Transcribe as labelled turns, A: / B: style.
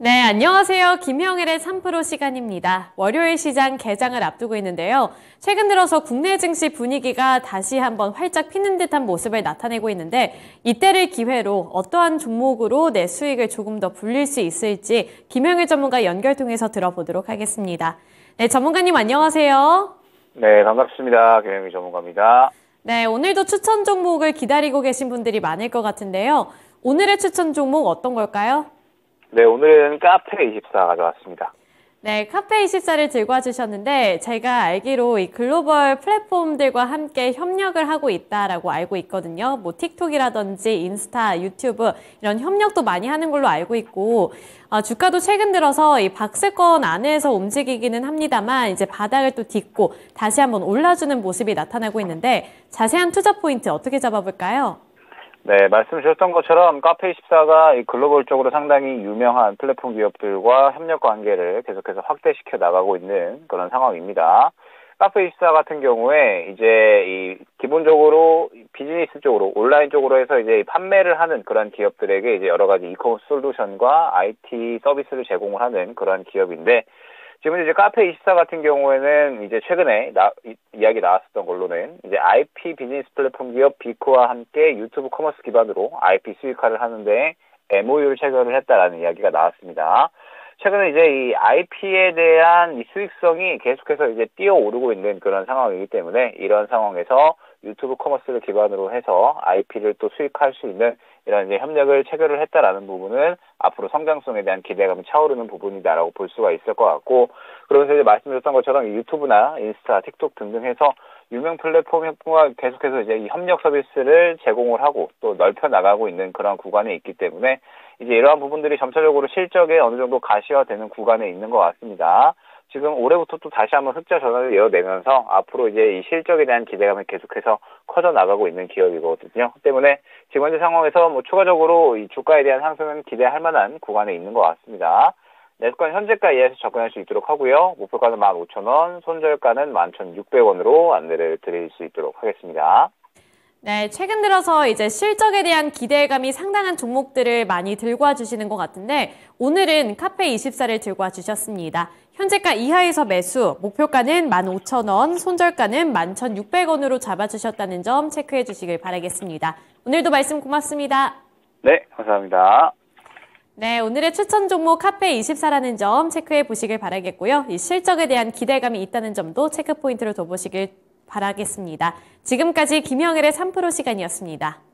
A: 네, 안녕하세요. 김형일의 3프로 시간입니다. 월요일 시장 개장을 앞두고 있는데요. 최근 들어서 국내 증시 분위기가 다시 한번 활짝 피는 듯한 모습을 나타내고 있는데 이때를 기회로 어떠한 종목으로 내 수익을 조금 더 불릴 수 있을지 김형일 전문가 연결 통해서 들어보도록 하겠습니다. 네, 전문가님 안녕하세요.
B: 네, 반갑습니다. 김영희 전문가입니다.
A: 네, 오늘도 추천 종목을 기다리고 계신 분들이 많을 것 같은데요. 오늘의 추천 종목 어떤 걸까요?
B: 네, 오늘은 카페24 가져왔습니다.
A: 네, 카페24를 들고 와주셨는데 제가 알기로 이 글로벌 플랫폼들과 함께 협력을 하고 있다라고 알고 있거든요. 뭐 틱톡이라든지 인스타, 유튜브 이런 협력도 많이 하는 걸로 알고 있고 어, 주가도 최근 들어서 이 박스권 안에서 움직이기는 합니다만 이제 바닥을 또 딛고 다시 한번 올라주는 모습이 나타나고 있는데 자세한 투자 포인트 어떻게 잡아볼까요?
B: 네, 말씀 주셨던 것처럼 카페24가 글로벌적으로 상당히 유명한 플랫폼 기업들과 협력 관계를 계속해서 확대시켜 나가고 있는 그런 상황입니다. 카페24 같은 경우에 이제 이 기본적으로 비즈니스 쪽으로 온라인 쪽으로 해서 이제 판매를 하는 그런 기업들에게 이제 여러 가지 이커머스 솔루션과 IT 서비스를 제공을 하는 그런 기업인데 지금 이제 카페 24 같은 경우에는 이제 최근에 나, 이, 이야기 나왔었던 걸로는 이제 IP 비즈니스 플랫폼 기업 비코와 함께 유튜브 커머스 기반으로 IP 수익화를 하는데 MOU를 체결을 했다라는 이야기가 나왔습니다. 최근에 이제 이 IP에 대한 이 수익성이 계속해서 이제 뛰어오르고 있는 그런 상황이기 때문에 이런 상황에서 유튜브 커머스를 기반으로 해서 IP를 또 수익할 수 있는 이런 이제 협력을 체결을 했다라는 부분은 앞으로 성장성에 대한 기대감이 차오르는 부분이다라고 볼 수가 있을 것 같고 그러면서 이제 말씀드렸던 것처럼 유튜브나 인스타, 틱톡 등등 해서 유명 플랫폼 협과 계속해서 이제 이 협력 서비스를 제공을 하고 또 넓혀 나가고 있는 그런 구간에 있기 때문에 이제 이러한 부분들이 점차적으로 실적에 어느 정도 가시화되는 구간에 있는 것 같습니다. 지금 올해부터 또 다시 한번 흑자 전환을 이어내면서 앞으로 이제 이 실적에 대한 기대감이 계속해서 커져 나가고 있는 기업이거든요. 때문에 지금 현재 상황에서 뭐 추가적으로 이 주가에 대한 상승은 기대할 만한 구간에 있는 것 같습니다. 내수권 현재가 이하에서 접근할 수 있도록 하고요. 목표가는 15,000원, 손절가는 11,600원으로 안내를 드릴 수 있도록 하겠습니다.
A: 네, 최근 들어서 이제 실적에 대한 기대감이 상당한 종목들을 많이 들고 와 주시는 것 같은데 오늘은 카페24를 들고 와 주셨습니다. 현재가 이하에서 매수, 목표가는 15,000원, 손절가는 11,600원으로 잡아주셨다는 점 체크해 주시길 바라겠습니다. 오늘도 말씀 고맙습니다.
B: 네, 감사합니다.
A: 네, 오늘의 추천 종목 카페24라는 점 체크해 보시길 바라겠고요. 이 실적에 대한 기대감이 있다는 점도 체크 포인트로 둬보시길 바라겠습니다. 지금까지 김영일의 3프로 시간이었습니다.